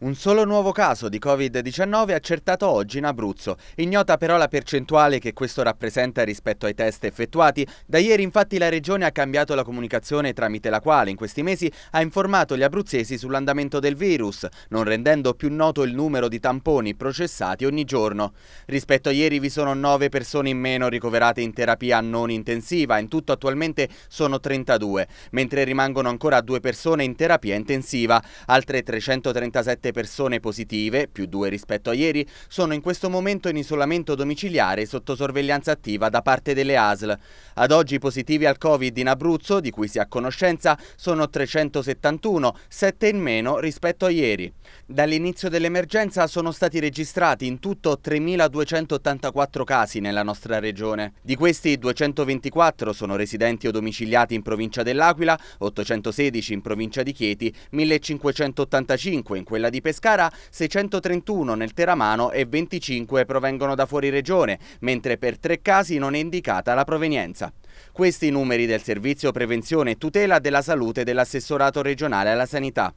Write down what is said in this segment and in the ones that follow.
Un solo nuovo caso di Covid-19 accertato oggi in Abruzzo. Ignota però la percentuale che questo rappresenta rispetto ai test effettuati. Da ieri infatti la Regione ha cambiato la comunicazione tramite la quale in questi mesi ha informato gli abruzzesi sull'andamento del virus, non rendendo più noto il numero di tamponi processati ogni giorno. Rispetto a ieri vi sono 9 persone in meno ricoverate in terapia non intensiva, in tutto attualmente sono 32, mentre rimangono ancora due persone in terapia intensiva. Altre 337 persone positive, più due rispetto a ieri, sono in questo momento in isolamento domiciliare sotto sorveglianza attiva da parte delle ASL. Ad oggi i positivi al Covid in Abruzzo, di cui si ha conoscenza, sono 371, 7 in meno rispetto a ieri. Dall'inizio dell'emergenza sono stati registrati in tutto 3.284 casi nella nostra regione. Di questi 224 sono residenti o domiciliati in provincia dell'Aquila, 816 in provincia di Chieti, 1585 in quella di Pescara 631 nel Teramano e 25 provengono da fuori regione, mentre per tre casi non è indicata la provenienza. Questi i numeri del Servizio Prevenzione e Tutela della Salute dell'Assessorato regionale alla Sanità.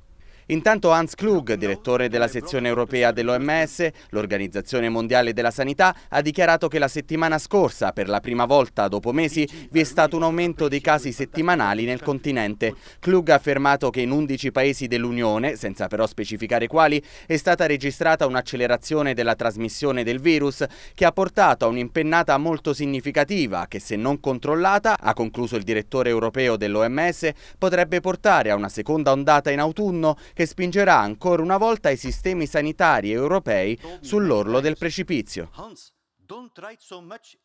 Intanto Hans Klug, direttore della sezione europea dell'OMS, l'Organizzazione Mondiale della Sanità, ha dichiarato che la settimana scorsa, per la prima volta dopo mesi, vi è stato un aumento dei casi settimanali nel continente. Klug ha affermato che in 11 paesi dell'Unione, senza però specificare quali, è stata registrata un'accelerazione della trasmissione del virus che ha portato a un'impennata molto significativa che se non controllata, ha concluso il direttore europeo dell'OMS, potrebbe portare a una seconda ondata in autunno che spingerà ancora una volta i sistemi sanitari europei sull'orlo del precipizio.